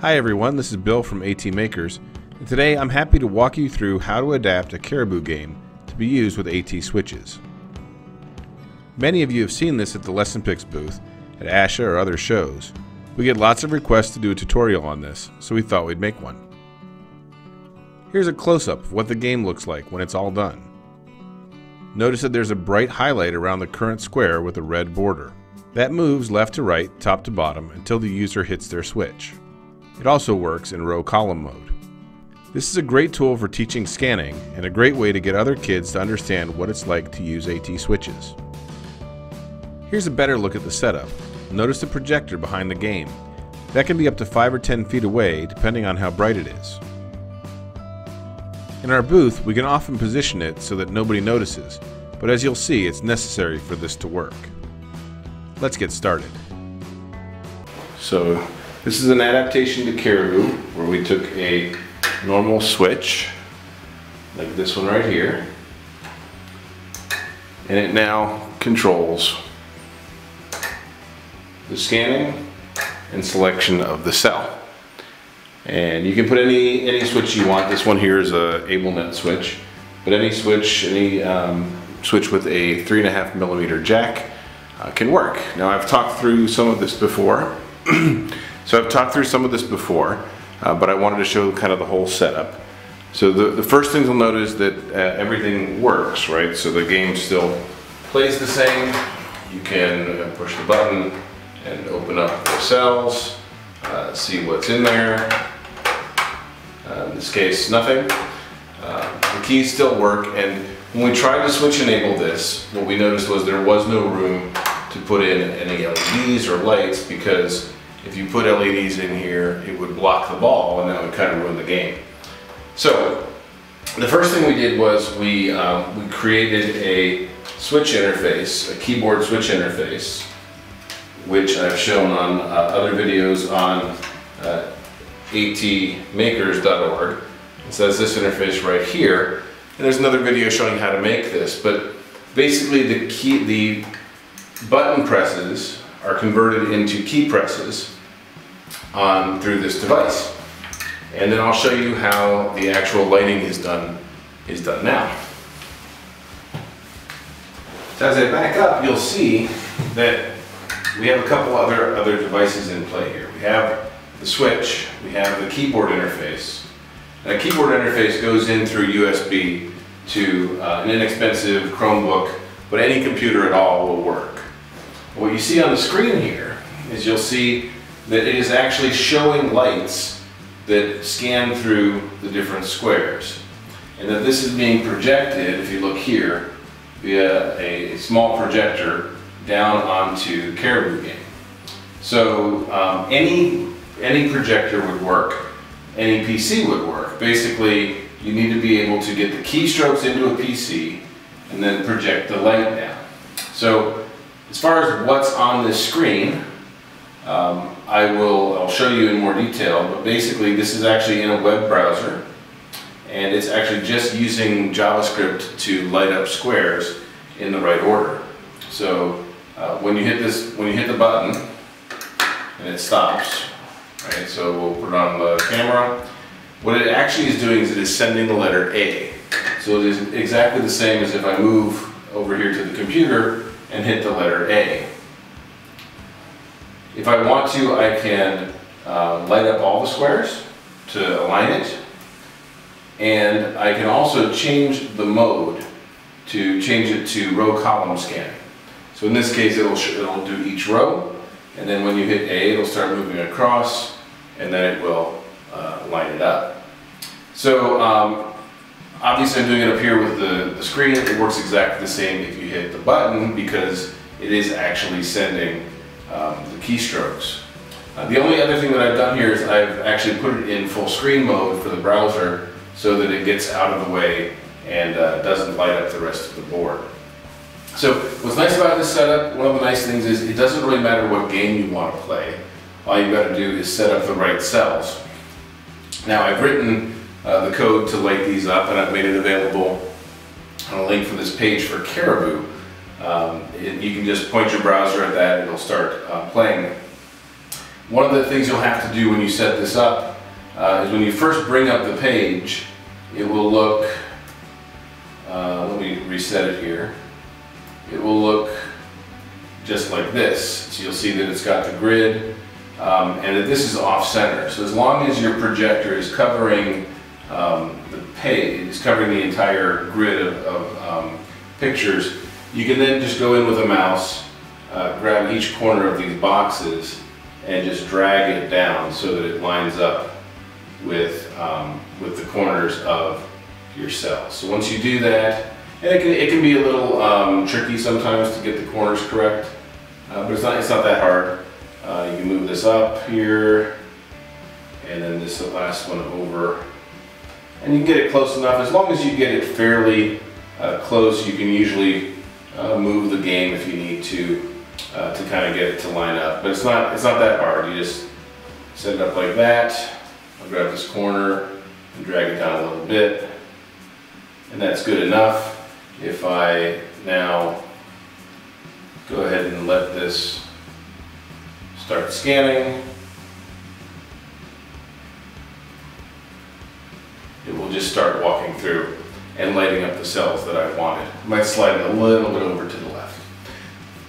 Hi everyone, this is Bill from ATMakers, and today I'm happy to walk you through how to adapt a Cariboo game to be used with AT switches. Many of you have seen this at the LessonPix booth, at ASHA or other shows. We get lots of requests to do a tutorial on this, so we thought we'd make one. Here's a close-up of what the game looks like when it's all done. Notice that there's a bright highlight around the current square with a red border. That moves left to right, top to bottom, until the user hits their switch. It also works in row column mode. This is a great tool for teaching scanning and a great way to get other kids to understand what it's like to use AT switches. Here's a better look at the setup. Notice the projector behind the game. That can be up to 5 or 10 feet away depending on how bright it is. In our booth, we can often position it so that nobody notices, but as you'll see, it's necessary for this to work. Let's get started. So this is an adaptation to Cariboo where we took a normal switch like this one right here and it now controls the scanning and selection of the cell. And you can put any, any switch you want. This one here is a AbleNet switch, but any switch, any um, switch with a three and a half millimeter jack uh, can work. Now I've talked through some of this before. So I've talked through some of this before, uh, but I wanted to show kind of the whole setup. So the, the first thing you'll notice that uh, everything works, right? So the game still plays the same. You can uh, push the button and open up the cells, uh, see what's in there. Uh, in this case, nothing. Uh, the keys still work, and when we tried to switch enable this, what we noticed was there was no room to put in any LEDs or lights because if you put LEDs in here, it would block the ball and that would kind of ruin the game. So the first thing we did was we, um, we created a switch interface, a keyboard switch interface, which I've shown on uh, other videos on uh, atmakers.org. It says this interface right here. And there's another video showing how to make this, but basically the key, the button presses are converted into key presses on through this device. And then I'll show you how the actual lighting is done is done now. So as I back up, you'll see that we have a couple other other devices in play here. We have the switch, we have the keyboard interface. That keyboard interface goes in through USB to uh, an inexpensive Chromebook, but any computer at all will work. What you see on the screen here is you'll see that it is actually showing lights that scan through the different squares. And that this is being projected, if you look here, via a small projector down onto Cariboo Game. So um, any, any projector would work, any PC would work. Basically, you need to be able to get the keystrokes into a PC and then project the light down. So as far as what's on this screen, um, I will I'll show you in more detail, but basically this is actually in a web browser and it's actually just using JavaScript to light up squares in the right order. So uh, when you hit this, when you hit the button and it stops, right? So we'll put it on the camera. What it actually is doing is it is sending the letter A. So it is exactly the same as if I move over here to the computer and hit the letter A. If I want to, I can uh, light up all the squares to align it. And I can also change the mode to change it to row column scanning. So in this case, it'll, it'll do each row. And then when you hit A, it'll start moving across and then it will uh, line it up. So um, obviously I'm doing it up here with the, the screen. It works exactly the same if you hit the button because it is actually sending um, the keystrokes. Uh, the only other thing that I've done here is I've actually put it in full screen mode for the browser so that it gets out of the way and uh, doesn't light up the rest of the board. So what's nice about this setup, one of the nice things is it doesn't really matter what game you want to play. All you've got to do is set up the right cells. Now I've written uh, the code to light these up and I've made it available on a link from this page for Cariboo. Um, it, you can just point your browser at that, and it'll start uh, playing. one of the things you'll have to do when you set this up uh, is when you first bring up the page, it will look, uh, let me reset it here. It will look just like this. So you'll see that it's got the grid um, and that this is off center. So as long as your projector is covering um, the page, is covering the entire grid of, of um, pictures, you can then just go in with a mouse, uh, grab each corner of these boxes and just drag it down so that it lines up with, um, with the corners of your cells. So once you do that, and it can, it can be a little um, tricky sometimes to get the corners correct, uh, but it's not, it's not that hard. Uh, you can move this up here, and then this last one over. And you can get it close enough. As long as you get it fairly uh, close, you can usually uh, move the game if you need to, uh, to kind of get it to line up. But it's not, it's not that hard. You just set it up like that. I'll grab this corner and drag it down a little bit. And that's good enough. If I now go ahead and let this start scanning, it will just start walking through and lighting up the cells that I wanted. Might slide a little bit over to the left.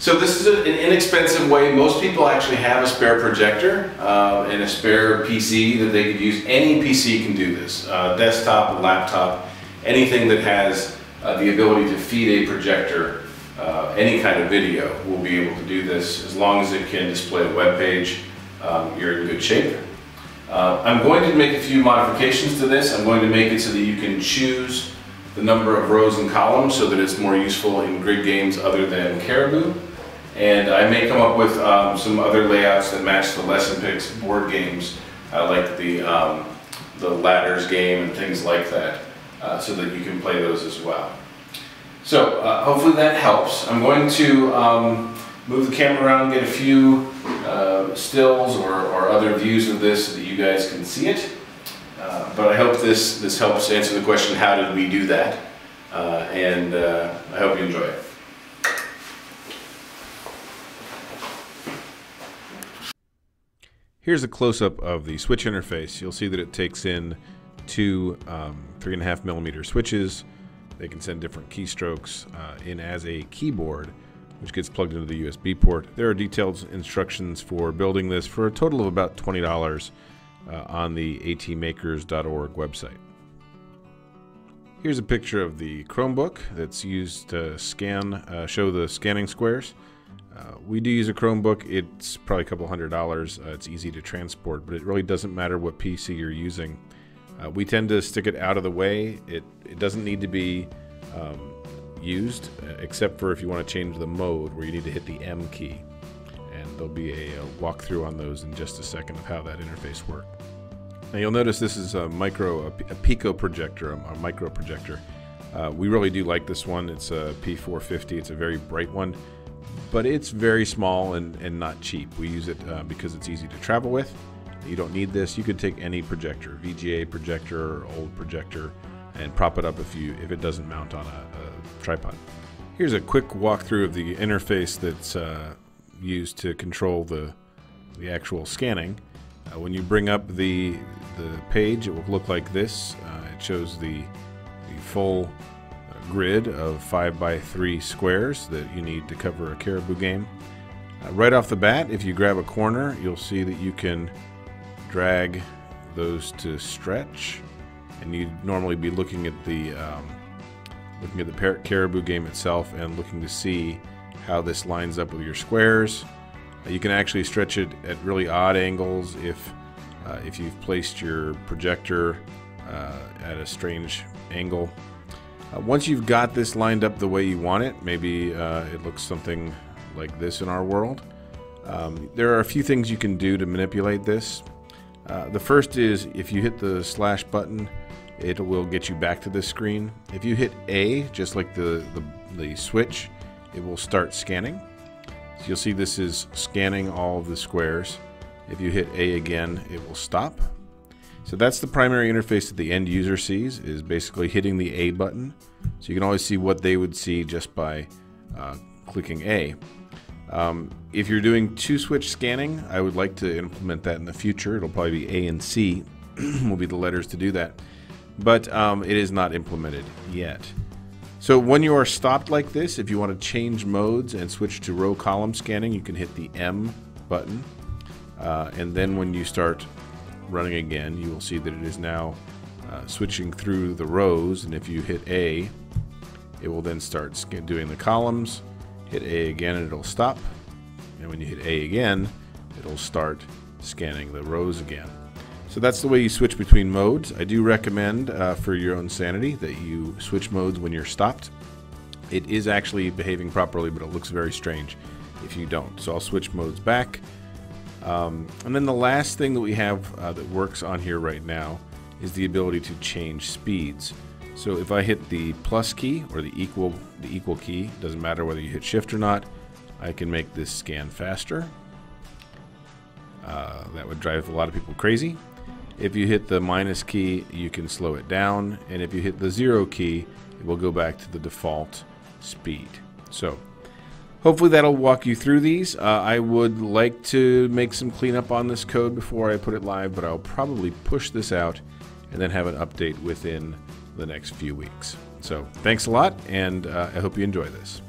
So this is an inexpensive way. Most people actually have a spare projector uh, and a spare PC that they could use. Any PC can do this. Uh, desktop, laptop, anything that has uh, the ability to feed a projector uh, any kind of video will be able to do this as long as it can display a web page. Um, you're in good shape. Uh, I'm going to make a few modifications to this. I'm going to make it so that you can choose the number of rows and columns so that it's more useful in grid games other than Cariboo. And I may come up with um, some other layouts that match the LessonPix board games, uh, like the, um, the ladders game and things like that, uh, so that you can play those as well. So uh, hopefully that helps. I'm going to um, move the camera around, and get a few uh, stills or, or other views of this you guys can see it. Uh, but I hope this, this helps answer the question, how did we do that? Uh, and uh, I hope you enjoy it. Here's a close-up of the switch interface. You'll see that it takes in two um, three and a half millimeter switches. They can send different keystrokes uh, in as a keyboard, which gets plugged into the USB port. There are detailed instructions for building this for a total of about $20 uh, on the atmakers.org website. Here's a picture of the Chromebook that's used to scan, uh, show the scanning squares. Uh, we do use a Chromebook. It's probably a couple hundred dollars. Uh, it's easy to transport, but it really doesn't matter what PC you're using. Uh, we tend to stick it out of the way. It, it doesn't need to be um, used, uh, except for if you want to change the mode where you need to hit the M key. There'll be a, a walkthrough on those in just a second of how that interface works. Now you'll notice this is a micro, a, a Pico projector, a, a micro projector. Uh, we really do like this one. It's a P450. It's a very bright one but it's very small and, and not cheap. We use it uh, because it's easy to travel with. You don't need this. You could take any projector, VGA projector or old projector, and prop it up if you if it doesn't mount on a, a tripod. Here's a quick walkthrough of the interface that's uh, used to control the the actual scanning. Uh, when you bring up the the page, it will look like this. Uh, it shows the the full grid of 5 by 3 squares that you need to cover a Cariboo game. Uh, right off the bat, if you grab a corner, you'll see that you can drag those to stretch, and you'd normally be looking at the um, looking at the Cariboo game itself and looking to see how this lines up with your squares. Uh, you can actually stretch it at really odd angles if uh, if you've placed your projector uh, at a strange angle. Uh, once you've got this lined up the way you want it, maybe uh, it looks something like this in our world. Um, there are a few things you can do to manipulate this. Uh, the first is if you hit the slash button, it will get you back to this screen. If you hit A, just like the, the, the switch, it will start scanning. So you'll see this is scanning all of the squares. If you hit A again, it will stop. So that's the primary interface that the end user sees, is basically hitting the A button. So you can always see what they would see just by uh, clicking A. Um, if you're doing two switch scanning, I would like to implement that in the future. It'll probably be A and C will be the letters to do that, but um, it is not implemented yet. So when you are stopped like this, if you want to change modes and switch to row column scanning, you can hit the M button. Uh, and then when you start running again, you will see that it is now uh, switching through the rows. And if you hit A, it will then start doing the columns. Hit A again and it'll stop. And when you hit A again, it'll start scanning the rows again. So that's the way you switch between modes. I do recommend uh, for your own sanity that you switch modes when you're stopped. It is actually behaving properly, but it looks very strange if you don't. So I'll switch modes back. Um, and then the last thing that we have uh, that works on here right now is the ability to change speeds. So if I hit the plus key or the equal the equal key, doesn't matter whether you hit shift or not, I can make this scan faster. Uh, that would drive a lot of people crazy. If you hit the minus key, you can slow it down, and if you hit the zero key, it will go back to the default speed. So hopefully that'll walk you through these. Uh, I would like to make some cleanup on this code before I put it live, but I'll probably push this out and then have an update within the next few weeks. So thanks a lot, and uh, I hope you enjoy this.